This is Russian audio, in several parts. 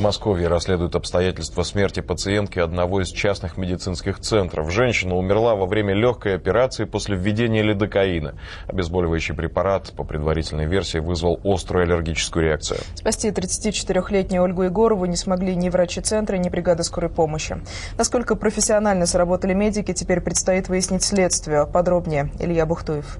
Подмосковье расследуют обстоятельства смерти пациентки одного из частных медицинских центров. Женщина умерла во время легкой операции после введения лидокаина. Обезболивающий препарат, по предварительной версии, вызвал острую аллергическую реакцию. Спасти 34-летнюю Ольгу Егорову не смогли ни врачи центра, ни бригады скорой помощи. Насколько профессионально сработали медики, теперь предстоит выяснить следствие. Подробнее Илья Бухтуев.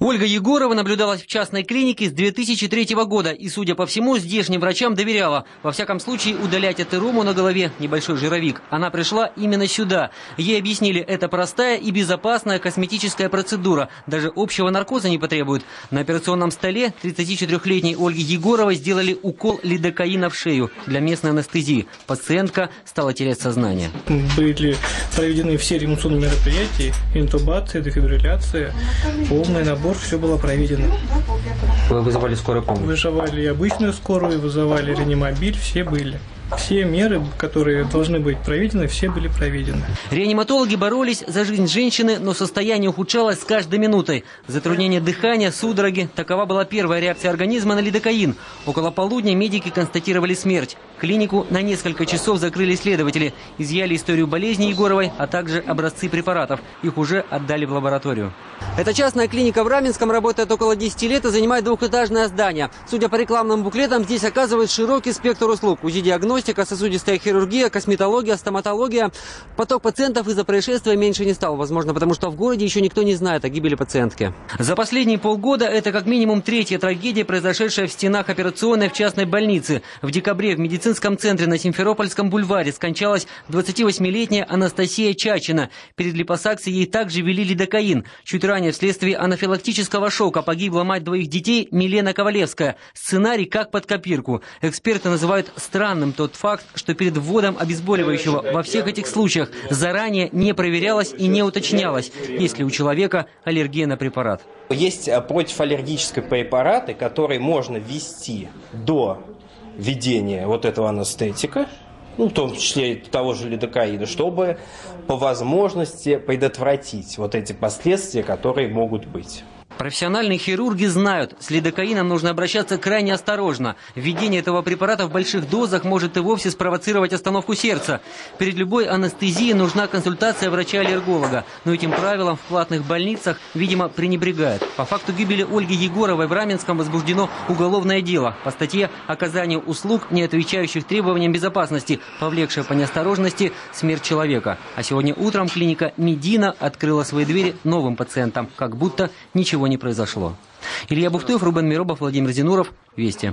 Ольга Егорова наблюдалась в частной клинике с 2003 года и, судя по всему, здешним врачам доверяла. Во всяком случае, удалять атерому на голове небольшой жировик. Она пришла именно сюда. Ей объяснили, это простая и безопасная косметическая процедура. Даже общего наркоза не потребует. На операционном столе 34-летней Ольге Егоровой сделали укол лидокаина в шею для местной анестезии. Пациентка стала терять сознание. Были проведены все ремонтные мероприятия, интубация, дефибрилляция, полный набор набор, все было проведено. Вы вызывали скорую помощь? Вызывали обычную скорую, вызывали реанимобиль, все были. Все меры, которые должны быть проведены, все были проведены. Реаниматологи боролись за жизнь женщины, но состояние ухудшалось с каждой минутой. Затруднение дыхания, судороги – такова была первая реакция организма на лидокаин. Около полудня медики констатировали смерть. Клинику на несколько часов закрыли следователи. Изъяли историю болезни Егоровой, а также образцы препаратов. Их уже отдали в лабораторию. Эта частная клиника в Раменском работает около 10 лет и занимает двухэтажное здание. Судя по рекламным буклетам, здесь оказывают широкий спектр услуг. УЗИ-диагностика, сосудистая хирургия, косметология, стоматология. Поток пациентов из-за происшествия меньше не стал. Возможно, потому что в городе еще никто не знает о гибели пациентки. За последние полгода это как минимум третья трагедия, произошедшая в стенах операционной в частной больнице. В декабре в медицинском центре на Симферопольском бульваре скончалась 28-летняя Анастасия Чачина. Перед липосакцией ей также ввели лидокаин. Чуть ранее вследствие анафилактического шока погибла мать двоих детей Милена Ковалевская. Сценарий как под копирку. Эксперты называют странным тот факт, что перед вводом обезболивающего во всех этих случаях заранее не проверялось и не уточнялось, есть ли у человека аллергия на препарат. Есть э, противоаллергические препараты, которые можно ввести до введения вот этого анестетика, ну, в том числе того же лидокаина, чтобы по возможности предотвратить вот эти последствия, которые могут быть. Профессиональные хирурги знают, с лидокаином нужно обращаться крайне осторожно. Введение этого препарата в больших дозах может и вовсе спровоцировать остановку сердца. Перед любой анестезией нужна консультация врача-аллерголога. Но этим правилам в платных больницах, видимо, пренебрегают. По факту гибели Ольги Егоровой в Раменском возбуждено уголовное дело по статье «Оказание услуг, не отвечающих требованиям безопасности, повлекшая по неосторожности смерть человека». А сегодня утром клиника «Медина» открыла свои двери новым пациентам, как будто ничего не произошло. Илья Бухтуев, Рубен Миробов, Владимир Зинуров. Вести.